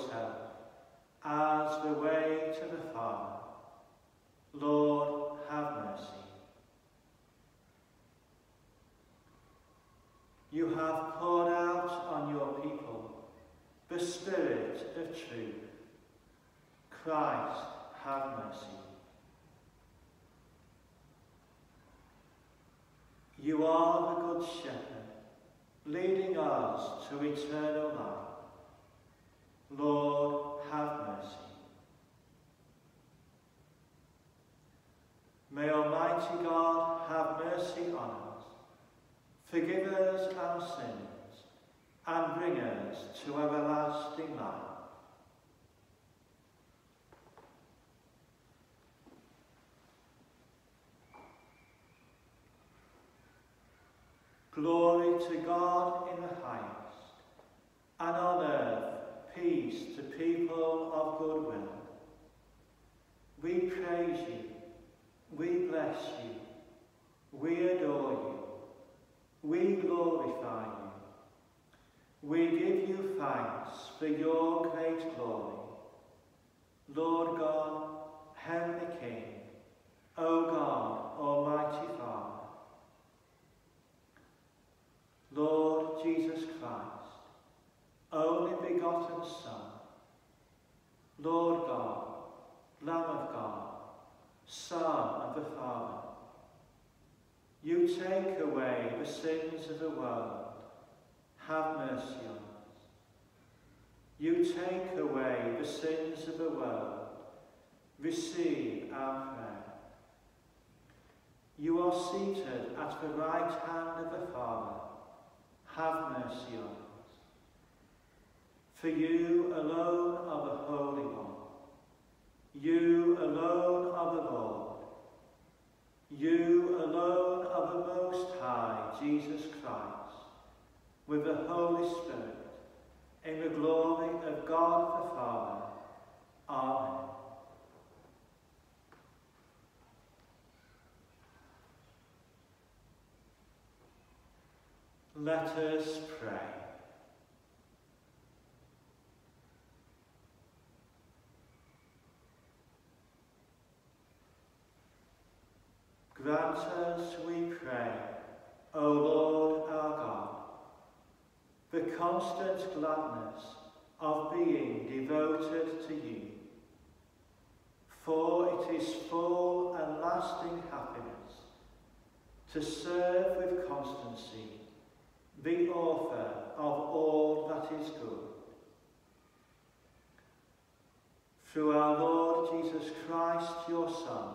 revealed yourself as the way to the Father. Lord, have mercy. You have poured out on your people the Spirit of truth. Christ, have mercy. You are the Good Shepherd, leading us to eternal life. Lord, have mercy. May Almighty God have mercy on us, forgive us our sins, and bring us to everlasting life. Glory to God in the highest, and on earth peace to people of good will. We praise you, we bless you, we adore you, we glorify you. We give you thanks for your great glory. Lord God, Heavenly King, O God, Almighty Father, Lord Jesus Christ, only begotten Son, Lord God, Lamb of God, Son of the Father, you take away the sins of the world, have mercy on us. You take away the sins of the world, receive our prayer. You are seated at the right hand of the Father, have mercy on us. For you alone are the Holy One. You alone are the Lord. You alone are the Most High, Jesus Christ, with the Holy Spirit, in the glory of God the Father. Amen. Let us pray. Grant us, we pray, O Lord our God, the constant gladness of being devoted to you. For it is full and lasting happiness to serve with constancy the author of all that is good. Through our Lord Jesus Christ, your Son,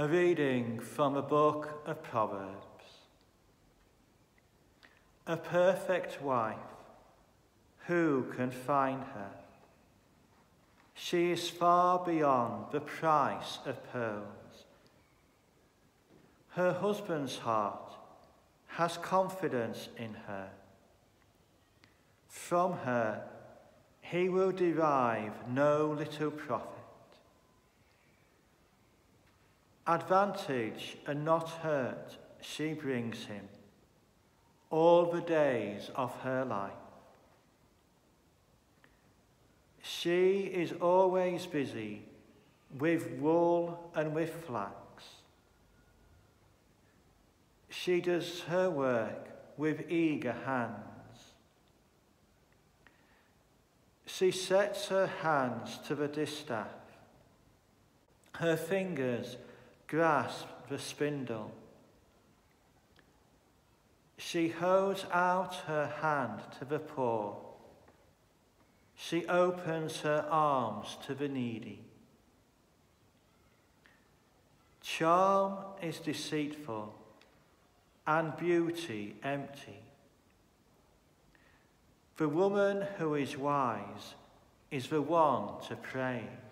A reading from the book of Proverbs. A perfect wife, who can find her? She is far beyond the price of pearls. Her husband's heart has confidence in her. From her he will derive no little profit. Advantage and not hurt she brings him all the days of her life. She is always busy with wool and with flax. She does her work with eager hands. She sets her hands to the distaff. Her fingers grasp the spindle. She holds out her hand to the poor. She opens her arms to the needy. Charm is deceitful and beauty empty. The woman who is wise is the one to praise.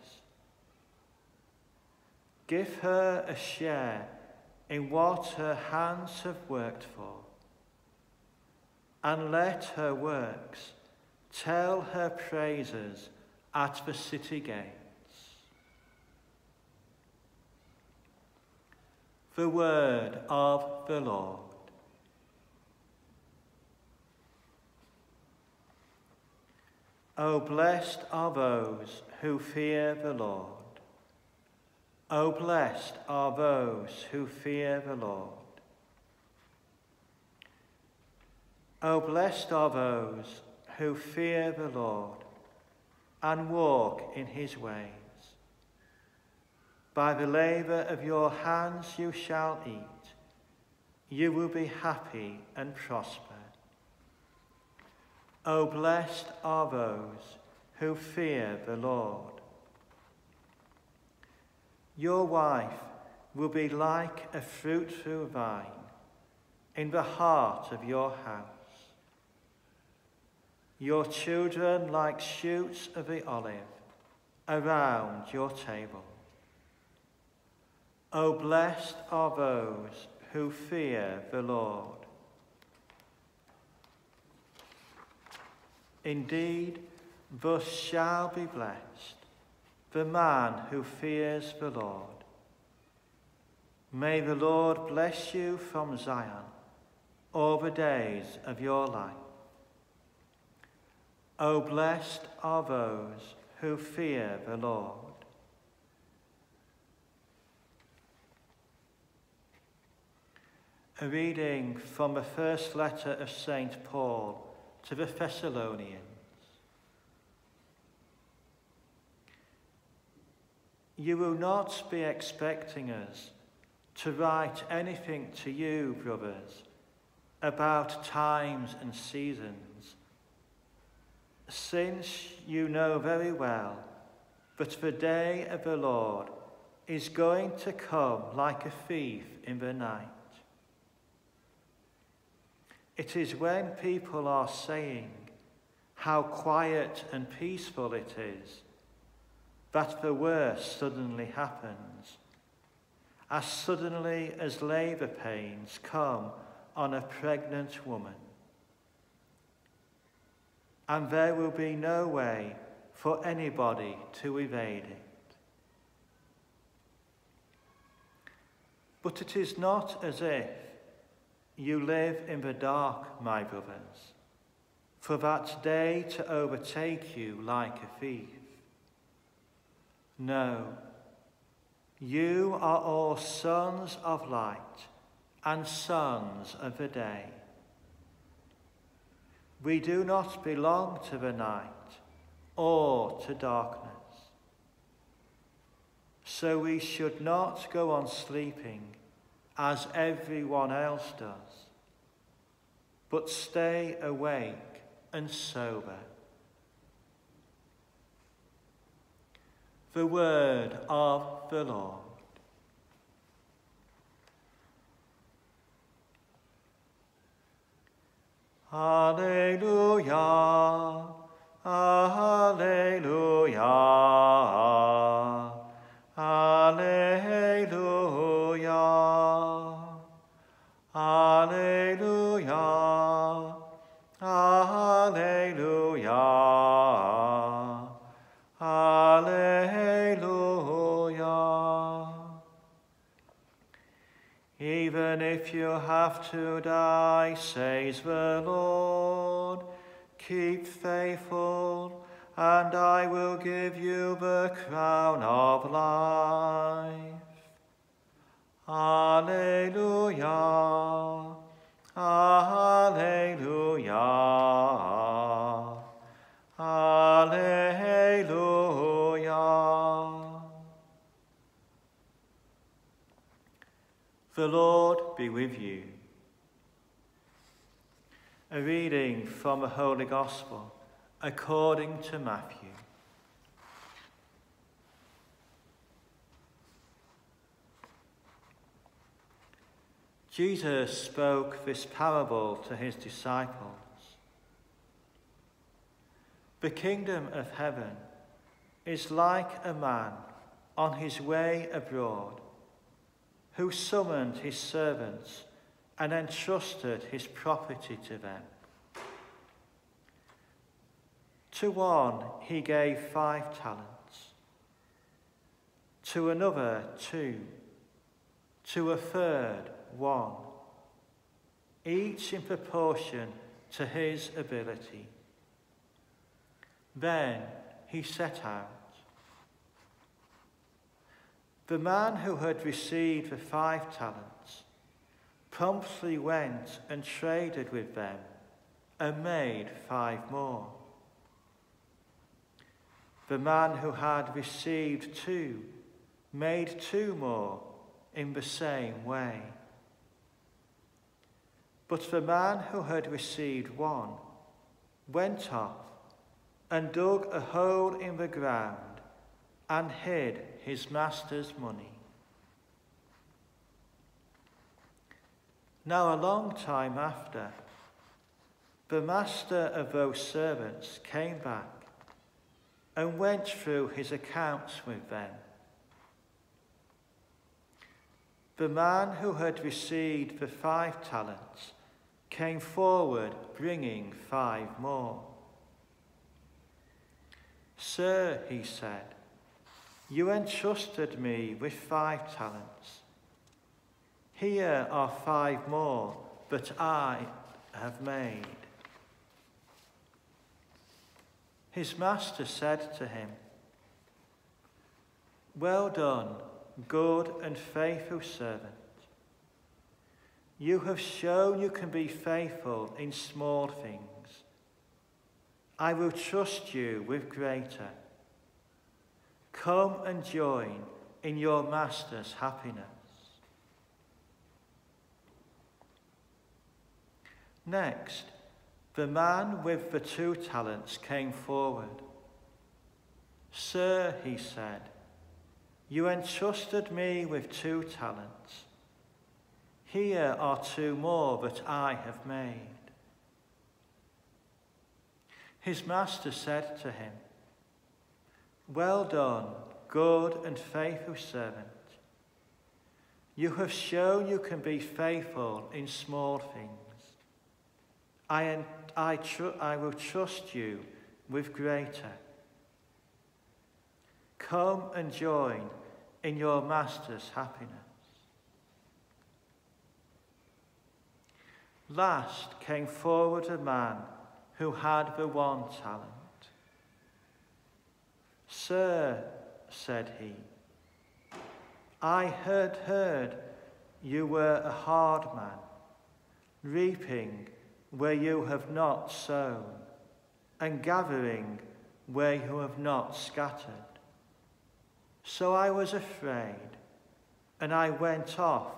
Give her a share in what her hands have worked for, and let her works tell her praises at the city gates. The word of the Lord. O blessed are those who fear the Lord. O blessed are those who fear the Lord. O blessed are those who fear the Lord and walk in his ways. By the labour of your hands you shall eat. You will be happy and prosper. O blessed are those who fear the Lord. Your wife will be like a fruitful vine in the heart of your house. Your children like shoots of the olive around your table. O blessed are those who fear the Lord. Indeed, thus shall be blessed the man who fears the Lord. May the Lord bless you from Zion all the days of your life. O blessed are those who fear the Lord. A reading from the first letter of St. Paul to the Thessalonians. You will not be expecting us to write anything to you, brothers, about times and seasons, since you know very well that the day of the Lord is going to come like a thief in the night. It is when people are saying how quiet and peaceful it is that the worst suddenly happens. As suddenly as labour pains come on a pregnant woman. And there will be no way for anybody to evade it. But it is not as if you live in the dark, my brothers, for that day to overtake you like a thief. No, you are all sons of light and sons of the day. We do not belong to the night or to darkness. So we should not go on sleeping as everyone else does, but stay awake and sober. The word of the Lord. Alleluia, Alleluia, if you have to die, says the Lord, keep faithful, and I will give you the crown of life. Alleluia. Alleluia. Be with you. A reading from the Holy Gospel according to Matthew. Jesus spoke this parable to his disciples. The kingdom of heaven is like a man on his way abroad who summoned his servants and entrusted his property to them. To one he gave five talents, to another two, to a third one, each in proportion to his ability. Then he set out. The man who had received the five talents promptly went and traded with them and made five more. The man who had received two made two more in the same way. But the man who had received one went off and dug a hole in the ground and hid his master's money. Now, a long time after, the master of those servants came back and went through his accounts with them. The man who had received the five talents came forward bringing five more. Sir, he said, you entrusted me with five talents. Here are five more that I have made. His master said to him, Well done, good and faithful servant. You have shown you can be faithful in small things. I will trust you with greater. Come and join in your master's happiness. Next, the man with the two talents came forward. Sir, he said, you entrusted me with two talents. Here are two more that I have made. His master said to him, Well done, good and faithful servant. You have shown you can be faithful in small things. I, and I, I will trust you with greater. Come and join in your master's happiness. Last came forward a man who had the one talent. Sir, said he, I had heard you were a hard man, reaping where you have not sown, and gathering where you have not scattered. So I was afraid, and I went off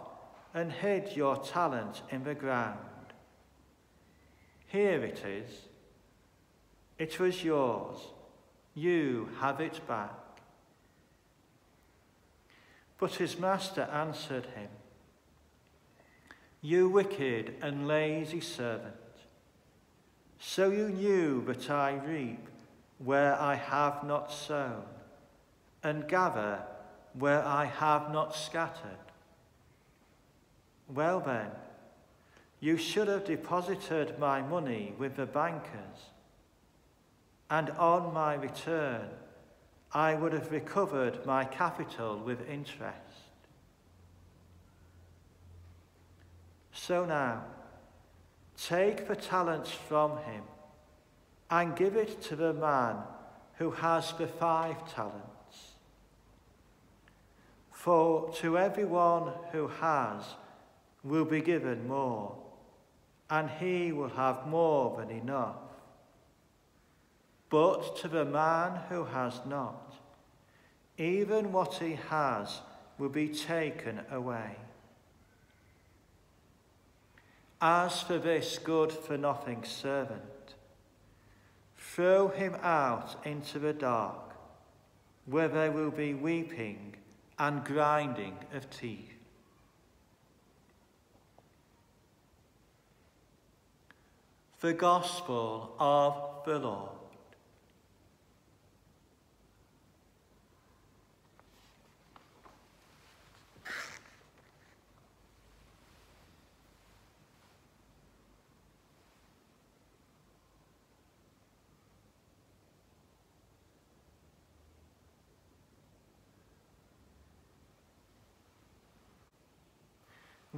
and hid your talent in the ground. Here it is. It was yours. You have it back. But his master answered him, You wicked and lazy servant. So you knew that I reap where I have not sown, and gather where I have not scattered. Well then, you should have deposited my money with the bankers, and on my return, I would have recovered my capital with interest. So now, take the talents from him and give it to the man who has the five talents. For to everyone who has will be given more, and he will have more than enough. But to the man who has not, even what he has will be taken away. As for this good for nothing servant, throw him out into the dark, where there will be weeping and grinding of teeth. The Gospel of the Lord.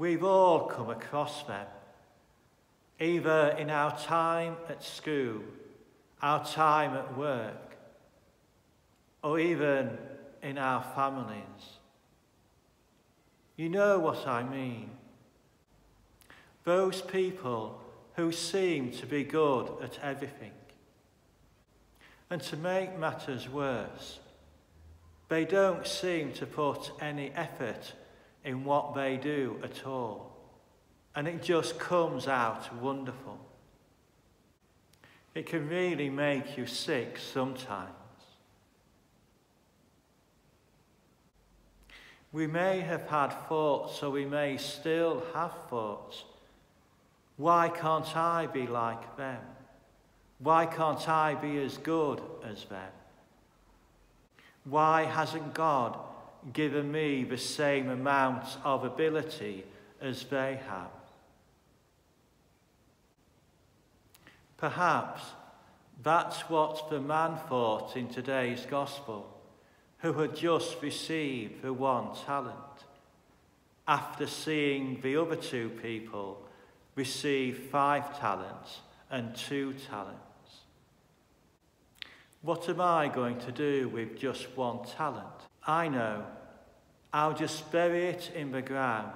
We've all come across them, either in our time at school, our time at work, or even in our families. You know what I mean. Those people who seem to be good at everything. And to make matters worse, they don't seem to put any effort in what they do at all. And it just comes out wonderful. It can really make you sick sometimes. We may have had thoughts, or we may still have thoughts. Why can't I be like them? Why can't I be as good as them? Why hasn't God given me the same amount of ability as they have. Perhaps that's what the man thought in today's gospel, who had just received the one talent, after seeing the other two people receive five talents and two talents. What am I going to do with just one talent? I know I'll just bury it in the ground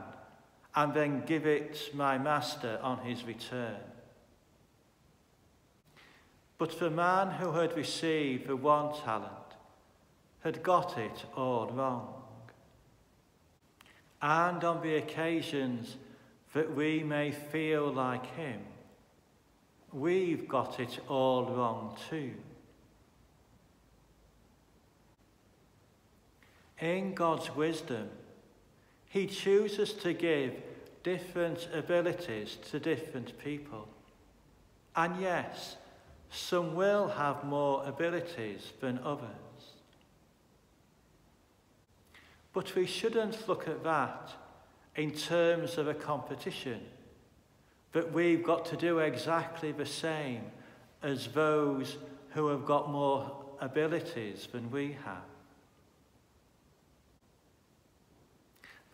and then give it my master on his return. But the man who had received the one talent had got it all wrong. And on the occasions that we may feel like him, we've got it all wrong too. In God's wisdom, He chooses to give different abilities to different people. And yes, some will have more abilities than others. But we shouldn't look at that in terms of a competition, that we've got to do exactly the same as those who have got more abilities than we have.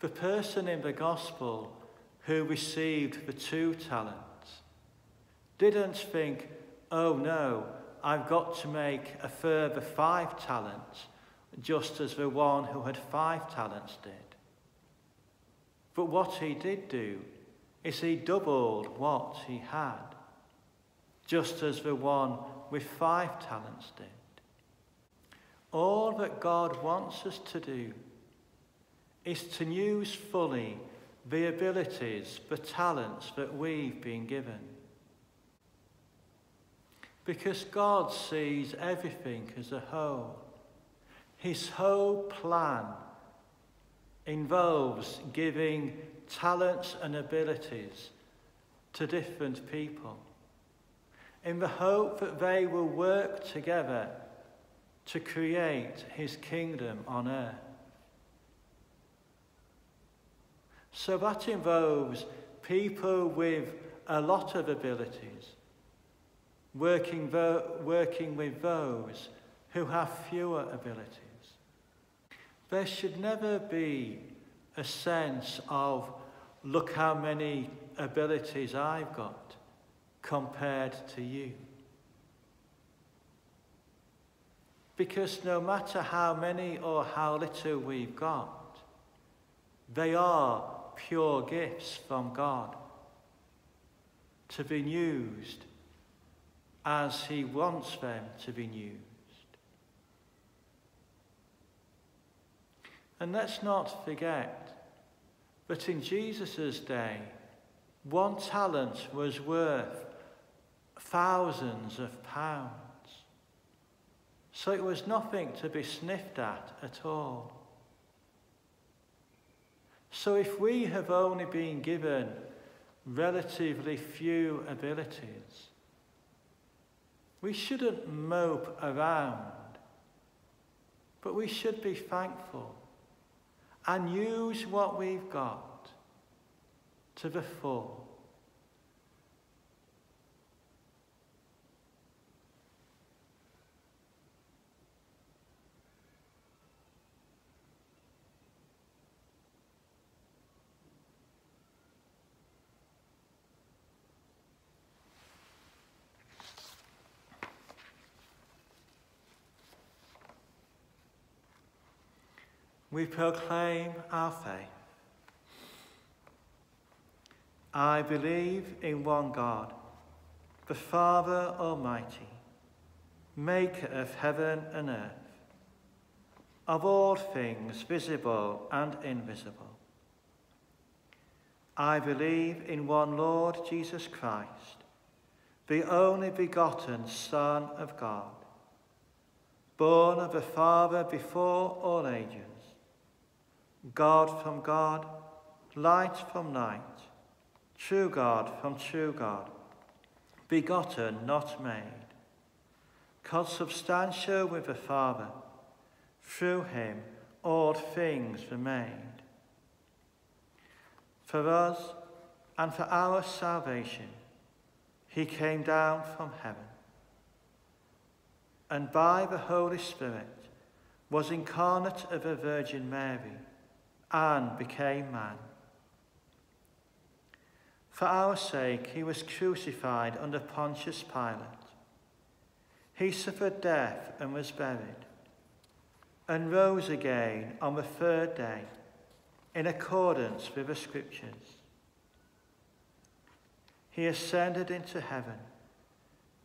The person in the gospel who received the two talents didn't think, oh no, I've got to make a further five talents, just as the one who had five talents did. But what he did do is he doubled what he had, just as the one with five talents did. All that God wants us to do is to use fully the abilities, the talents that we've been given. Because God sees everything as a whole. His whole plan involves giving talents and abilities to different people in the hope that they will work together to create his kingdom on earth. So that involves people with a lot of abilities working, working with those who have fewer abilities. There should never be a sense of, look how many abilities I've got compared to you. Because no matter how many or how little we've got, they are pure gifts from God to be used as He wants them to be used. And let's not forget that in Jesus' day, one talent was worth thousands of pounds. So it was nothing to be sniffed at at all. So if we have only been given relatively few abilities, we shouldn't mope around, but we should be thankful and use what we've got to the full. We proclaim our faith. I believe in one God, the Father Almighty, maker of heaven and earth, of all things visible and invisible. I believe in one Lord Jesus Christ, the only begotten Son of God, born of the Father before all ages, God from God, light from light, true God from true God, begotten, not made, consubstantial with the Father, through him all things were made. For us and for our salvation, he came down from heaven, and by the Holy Spirit was incarnate of a Virgin Mary, and became man. For our sake, he was crucified under Pontius Pilate. He suffered death and was buried, and rose again on the third day in accordance with the Scriptures. He ascended into heaven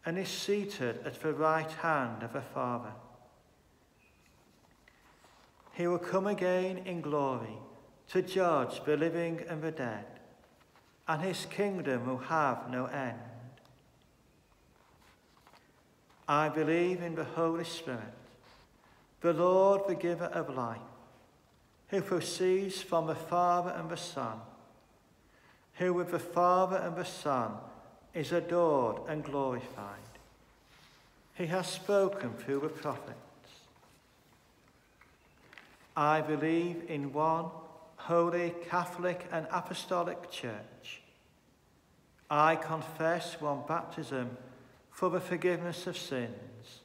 and is seated at the right hand of the Father. He will come again in glory to judge the living and the dead, and his kingdom will have no end. I believe in the Holy Spirit, the Lord, the giver of life, who proceeds from the Father and the Son, who with the Father and the Son is adored and glorified. He has spoken through the prophets. I believe in one holy, Catholic, and Apostolic Church. I confess one baptism for the forgiveness of sins,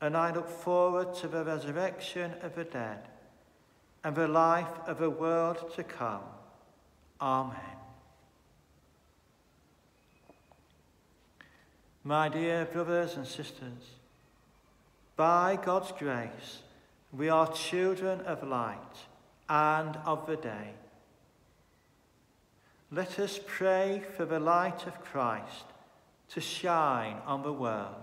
and I look forward to the resurrection of the dead and the life of the world to come. Amen. My dear brothers and sisters, by God's grace, we are children of light and of the day. Let us pray for the light of Christ to shine on the world.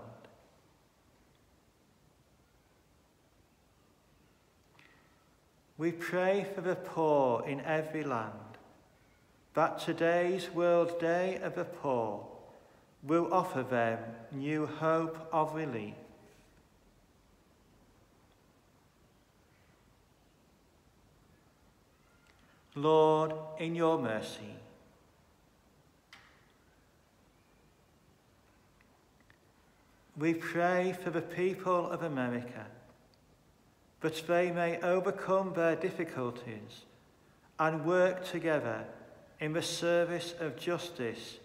We pray for the poor in every land, that today's World Day of the Poor will offer them new hope of relief. Lord, in your mercy, we pray for the people of America that they may overcome their difficulties and work together in the service of justice,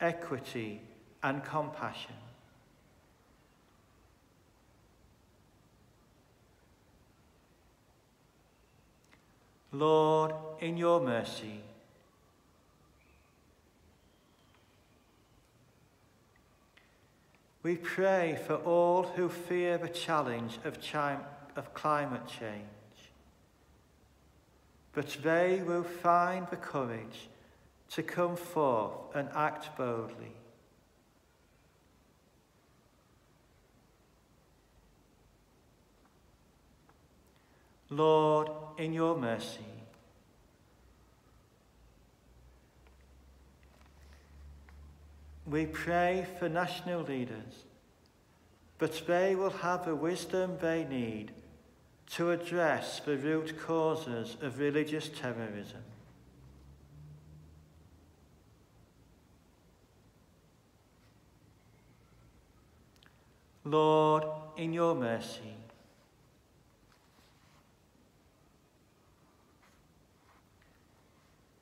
equity, and compassion. Lord, in your mercy. We pray for all who fear the challenge of, of climate change, but they will find the courage to come forth and act boldly. Lord, in your mercy, we pray for national leaders, but they will have the wisdom they need to address the root causes of religious terrorism. Lord, in your mercy,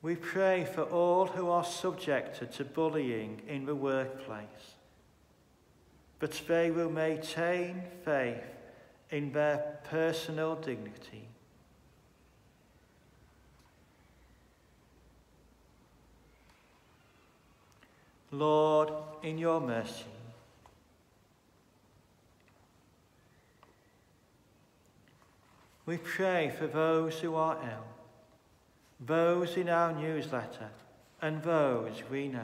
we pray for all who are subjected to bullying in the workplace, but they will maintain faith in their personal dignity. Lord, in your mercy, we pray for those who are ill, those in our newsletter, and those we know.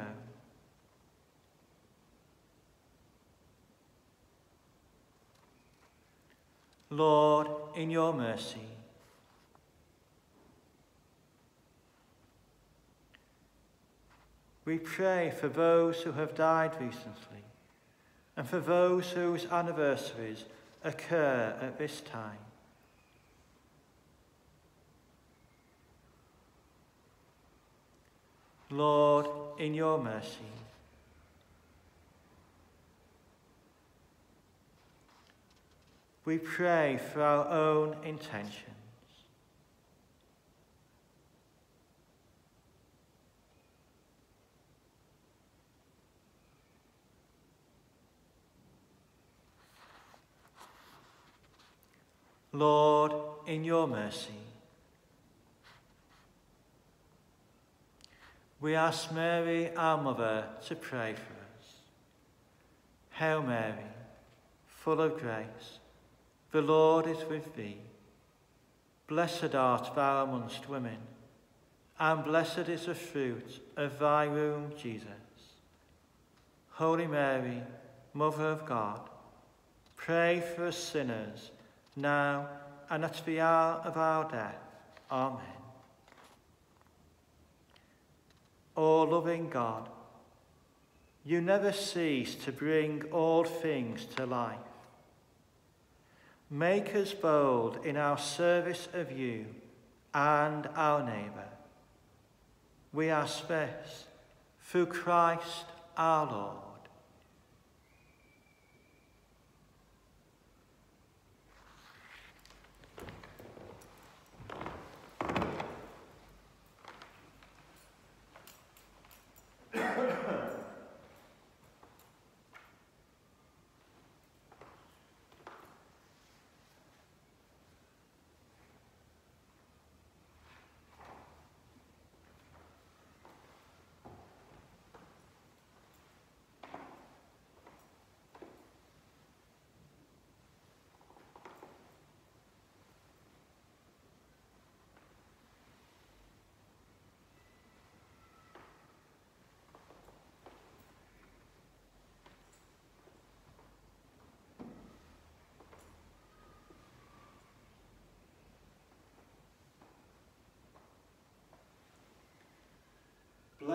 Lord, in your mercy, we pray for those who have died recently and for those whose anniversaries occur at this time. Lord, in your mercy, we pray for our own intentions. Lord, in your mercy, we ask Mary, our mother, to pray for us. Hail Mary, full of grace, the Lord is with thee. Blessed art thou amongst women, and blessed is the fruit of thy womb, Jesus. Holy Mary, Mother of God, pray for us sinners, now and at the hour of our death. Amen. O loving God, you never cease to bring all things to life. Make us bold in our service of you and our neighbour. We ask this through Christ our Lord.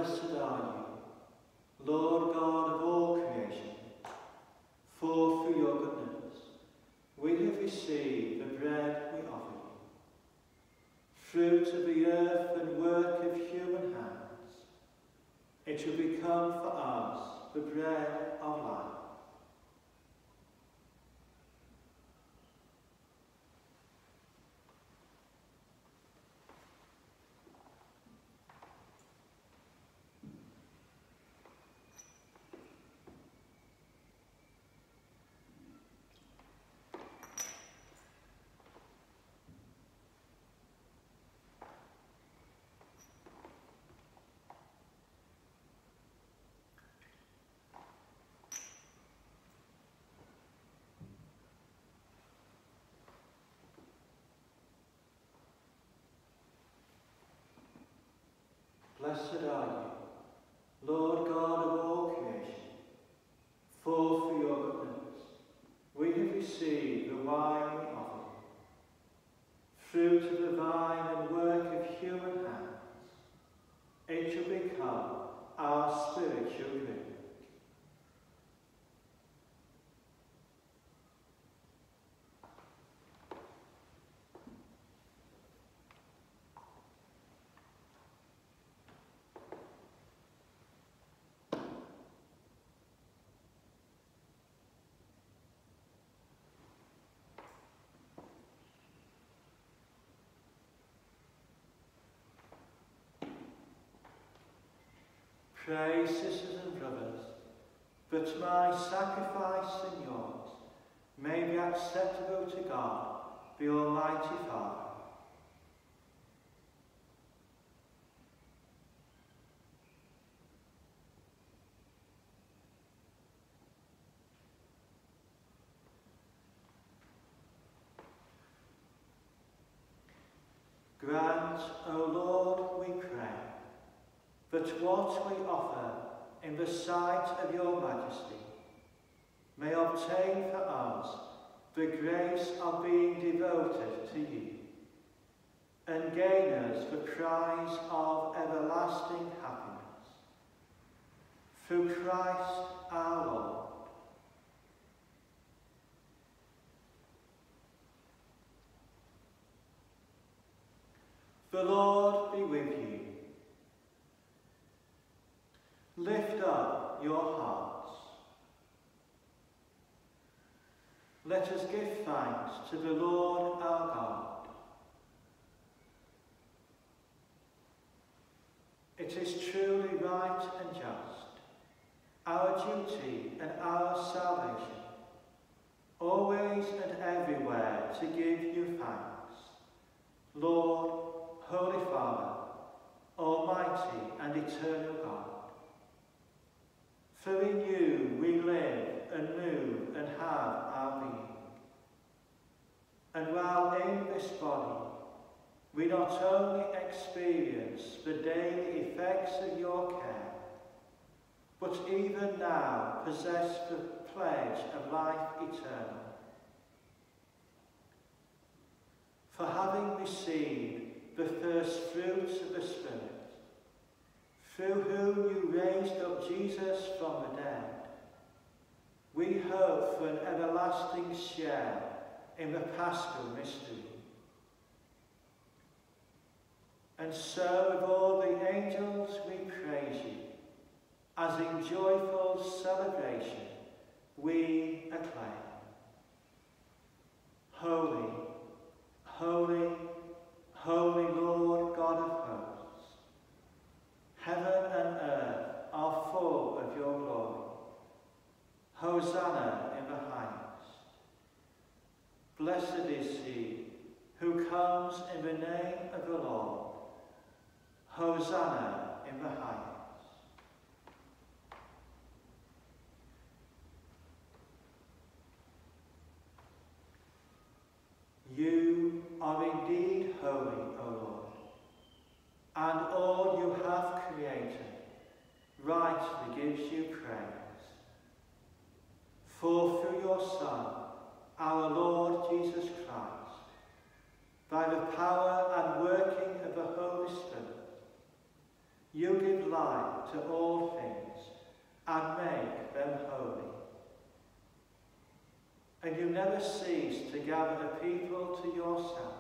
Blessed are you, Blessed are you, Lord God of all creation, for for your goodness we have received the wine we offer you. Fruit of the vine and work of human hands, it shall become our spiritual drink. Pray, sisters and brothers, that my sacrifice and yours may be acceptable to God, the Almighty Father. Grant, O Lord, we pray, that what we offer in the sight of your majesty may obtain for us the grace of being devoted to you and gain us the prize of everlasting happiness. Through Christ our Lord. The Lord be with you. Lift up your hearts. Let us give thanks to the Lord our God. It is truly right and just, our duty and our salvation, always and everywhere to give you thanks, Lord, Holy Father, Almighty and Eternal God. For in you we live and move and have our being. And while in this body, we not only experience the daily effects of your care, but even now possess the pledge of life eternal. For having received the first fruits of the Spirit, through whom you raised up Jesus from the dead, we hope for an everlasting share in the paschal mystery. And so with all the angels we praise you, as in joyful celebration we acclaim. Holy, holy, holy Lord God of heaven and earth are full of your glory. Hosanna in the highest. Blessed is he who comes in the name of the Lord. Hosanna in the highest. You are indeed holy, O Lord, and all you rightly gives you praise. For through your Son, our Lord Jesus Christ, by the power and working of the Holy Spirit, you give life to all things and make them holy. And you never cease to gather the people to yourself,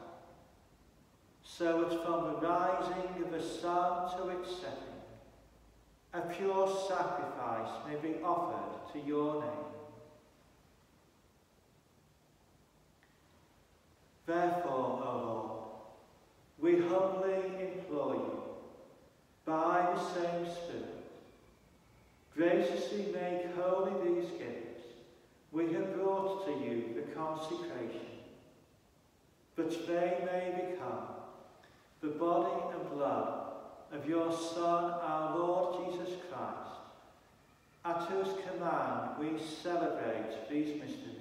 so that from the rising of the sun to its setting, a pure sacrifice may be offered to your name. Therefore, O Lord, we humbly implore you, by the same Spirit, graciously make holy these gifts we have brought to you the consecration, that they may become the body and blood of your Son, our Lord Jesus Christ, at whose command we celebrate these mysteries.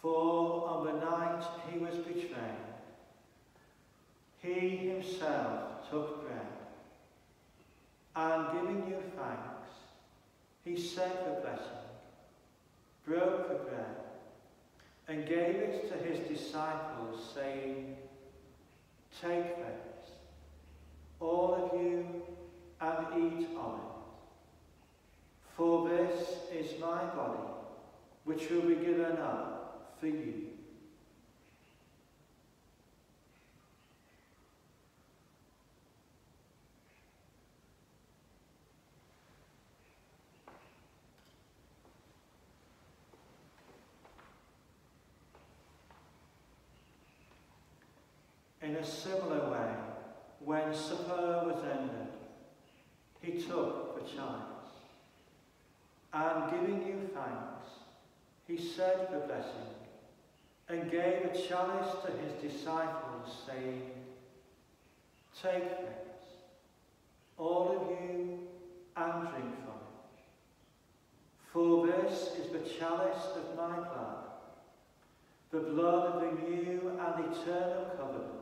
For on the night he was betrayed, gave it to his disciples, saying, Take this, all of you, and eat of it. For this is my body, which will be given up for you. In a similar way, when supper was ended, he took the chalice, and giving you thanks, he said the blessing, and gave a chalice to his disciples, saying, Take this, all of you, and drink from it. For this is the chalice of my blood, the blood of the new and eternal covenant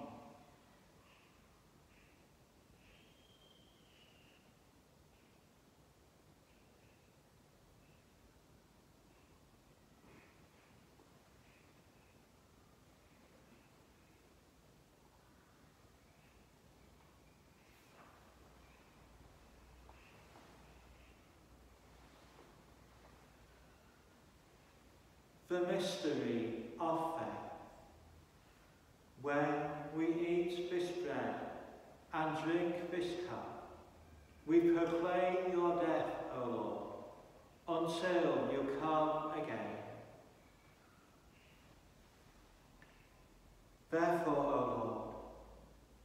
The mystery of faith. When we eat this bread and drink this cup, we proclaim your death, O Lord, until you come again. Therefore, O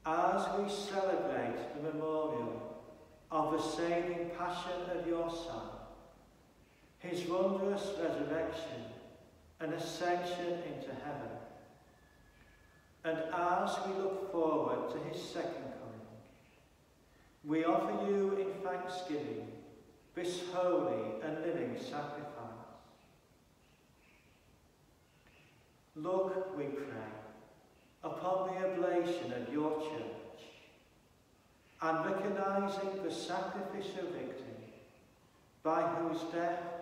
Lord, as we celebrate the memorial of the saving passion of your Son, his wondrous resurrection an ascension into heaven. And as we look forward to his second coming, we offer you in thanksgiving this holy and living sacrifice. Look, we pray, upon the oblation of your church, and recognising the sacrificial victim by whose death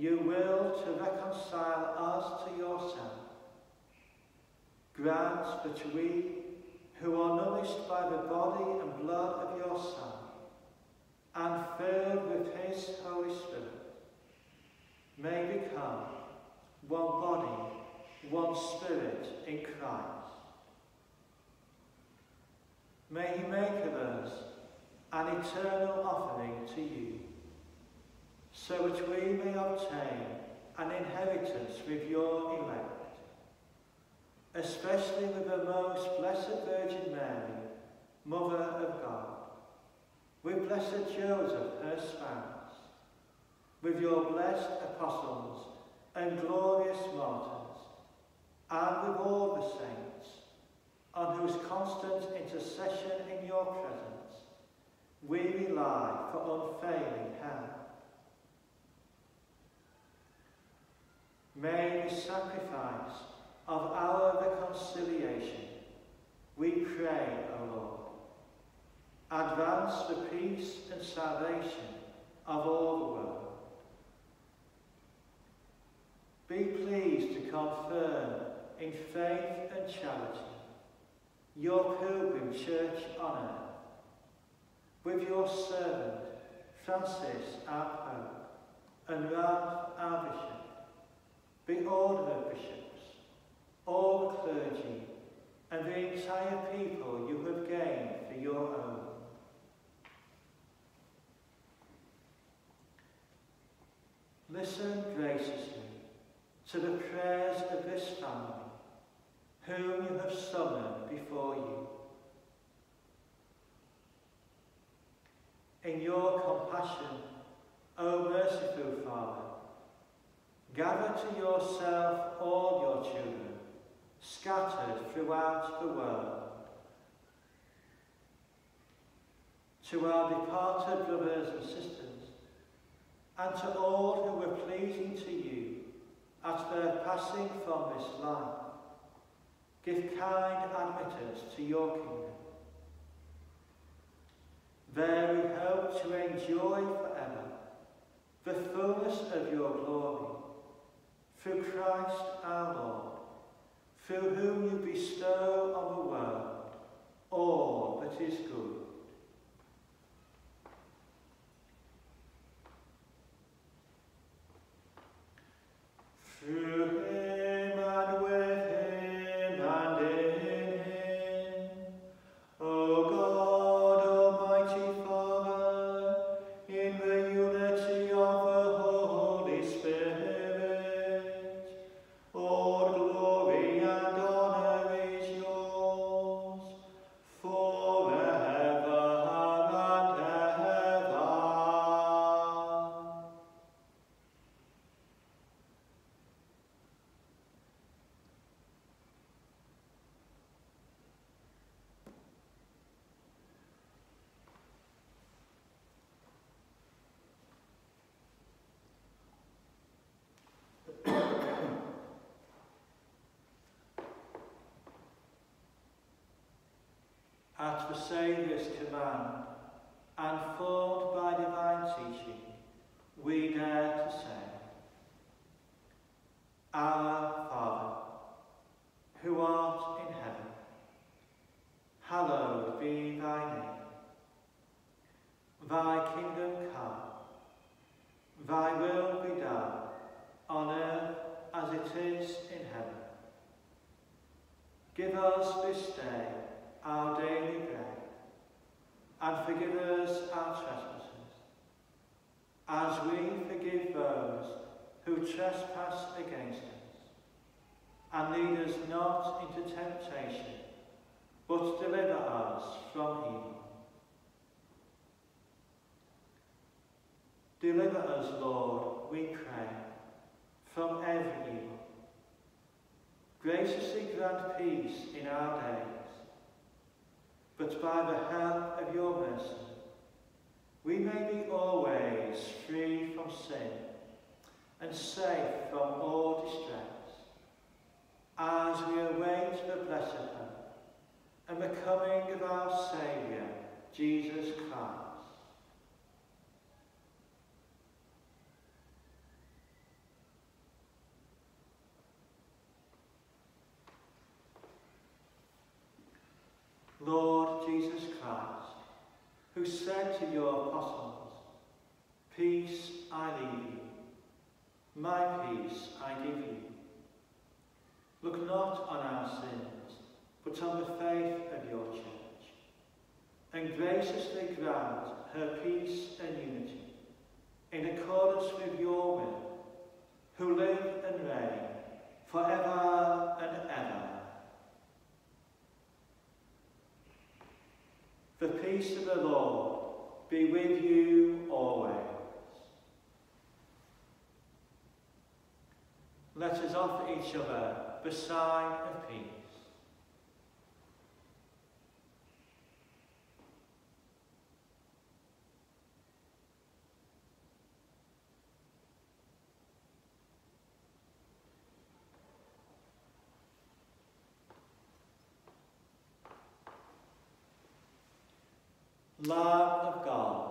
you will to reconcile us to yourself. Grant that we, who are nourished by the body and blood of your Son, and filled with his Holy Spirit, may become one body, one spirit in Christ. May he make of us an eternal offering to you so that we may obtain an inheritance with your elect, especially with the most blessed Virgin Mary, Mother of God, with blessed Joseph, her spouse, with your blessed apostles and glorious martyrs, and with all the saints, on whose constant intercession in your presence we rely for unfailing help. May the sacrifice of our reconciliation, we pray, O Lord, advance the peace and salvation of all the world. Be pleased to confirm in faith and charity. Your pilgrim church on earth, with your servant Francis our Pope and Ralph the order of bishops, all the clergy, and the entire people you have gained for your own. Listen graciously to the prayers of this family, whom you have summoned before you. In your compassion, O merciful Father, Gather to yourself all your children, scattered throughout the world. To our departed brothers and sisters, and to all who were pleasing to you at their passing from this life, give kind admittance to your kingdom. There we hope to enjoy forever the fullness of your glory through Christ our Lord, through whom you bestow on the world all that is good. Through At the Saviour's command, and formed by divine teaching, we dare to say, Our Father, who art in heaven, hallowed be thy name. Thy kingdom come, thy will be done, on earth as it is in heaven. Give us this day our daily bread, and forgive us our trespasses, as we forgive those who trespass against us. And lead us not into temptation, but deliver us from evil. Deliver us, Lord, we pray, from every evil. Graciously grant peace in our day, but by the help of your mercy, we may be always free from sin and safe from all distress, as we await the blessed hope and the coming of our Saviour, Jesus Christ. Lord Jesus Christ, who said to your apostles, Peace I leave you, my peace I give you. Look not on our sins, but on the faith of your church, and graciously grant her peace and unity, in accordance with your will, who live and reign forever and ever. The peace of the Lord be with you always. Let us offer each other the sign of peace. Lamb of God,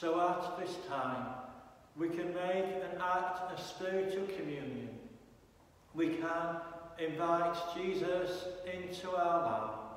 So at this time, we can make an act of spiritual communion. We can invite Jesus into our lives,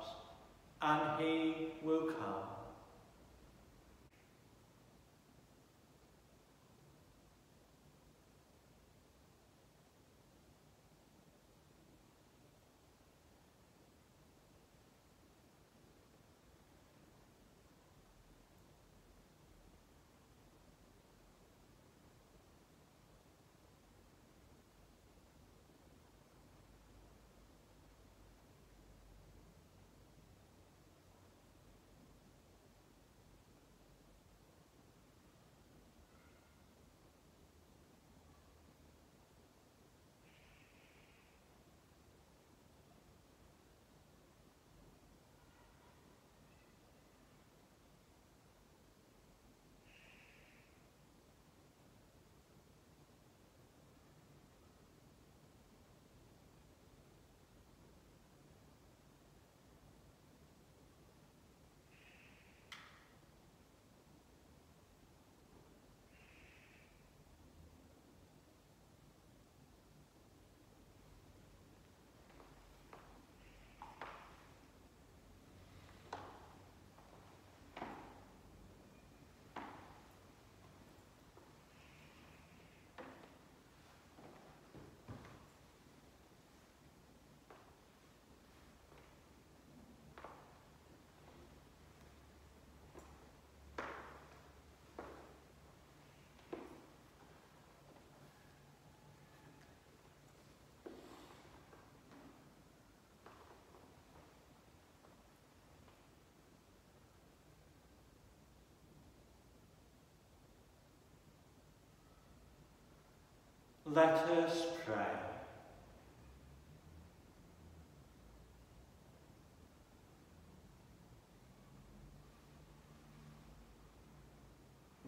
Let us pray.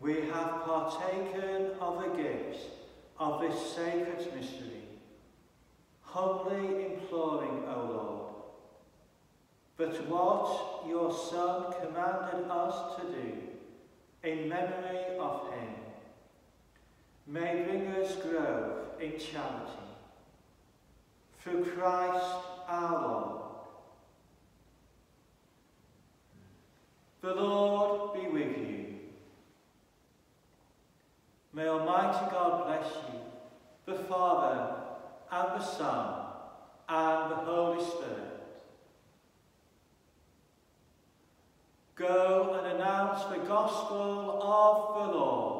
We have partaken of the gifts of this sacred mystery, humbly imploring, O Lord, that what your Son commanded us to do in memory of him may bring us growth in charity. Through Christ our Lord. The Lord be with you. May Almighty God bless you, the Father, and the Son, and the Holy Spirit. Go and announce the gospel of the Lord.